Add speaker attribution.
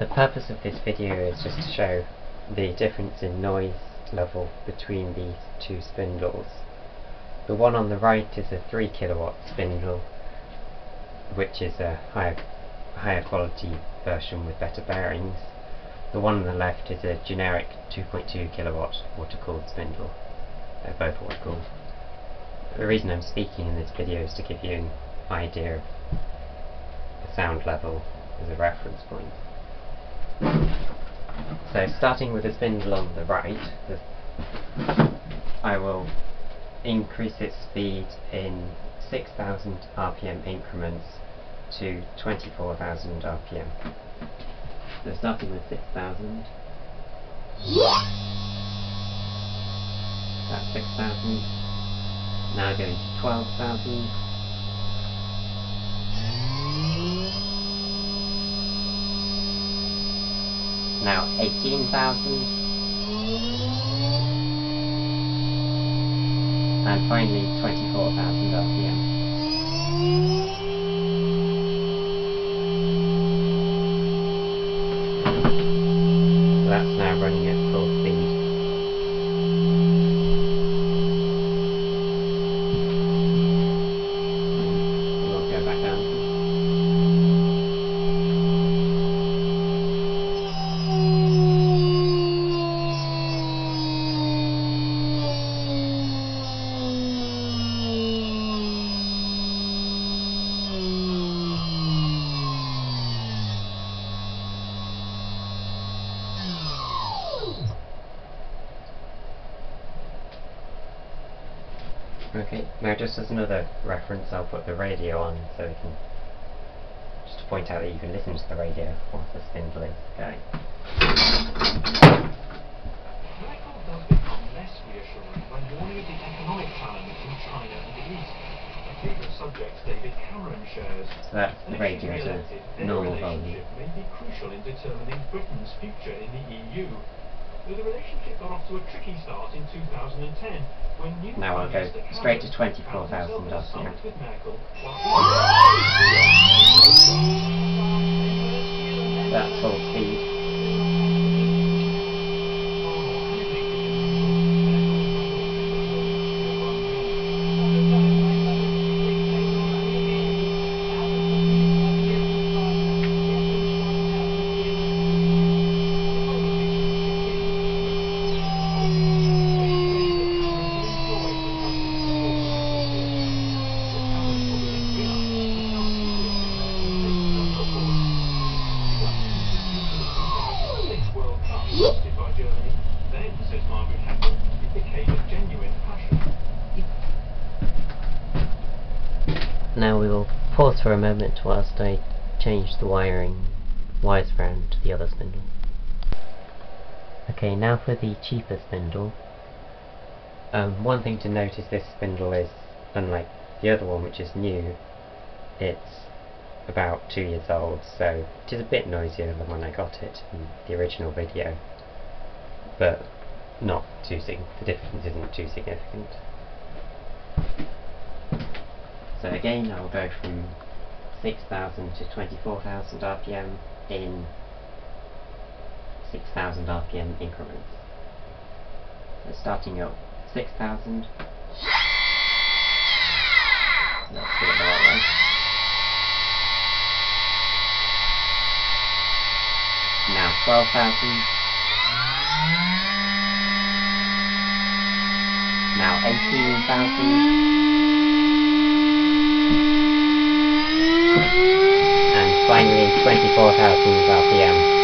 Speaker 1: The purpose of this video is just to show the difference in noise level between these two spindles. The one on the right is a 3 kilowatt spindle, which is a higher, higher quality version with better bearings. The one on the left is a generic 2.2 kilowatt water cooled spindle. They're both water cooled. The reason I'm speaking in this video is to give you an idea of the sound level as a reference point. So starting with the spindle on the right, I will increase its speed in 6000 RPM increments to 24,000 RPM. So starting with 6000, that's 6000, now going to 12,000, 18,000 and finally 24,000 RPM. That's now running at Okay, now just as another reference I'll put the radio on so we can just to point out that you can listen to the radio whilst the spindle is going.
Speaker 2: Record does become less reassuring when warning of the economic challenge in China and the East. A favourite subject David Cameron shares.
Speaker 1: So that's the radio at a normal volume.
Speaker 2: may be crucial in determining Britain's future in the EU. Though the relationship got off to a tricky start in 2010 when new
Speaker 1: Now I'll go straight to 24,000
Speaker 2: found himself in a
Speaker 1: RPM.
Speaker 2: summit with Merkel
Speaker 1: That's full speed. Now we will pause for a moment whilst I change the wiring wires around to the other spindle. Okay, now for the cheaper spindle. Um, one thing to note is this spindle is, unlike the other one which is new, it's about two years old, so it is a bit noisier than when I got it in the original video, but not too sig- the difference isn't too significant. So again, I'll go from 6,000 to 24,000 RPM in 6,000 RPM increments. So starting at 6,000. Let's do it the right way. Now 12,000. Now 18,000. and finally 24,000 RPM.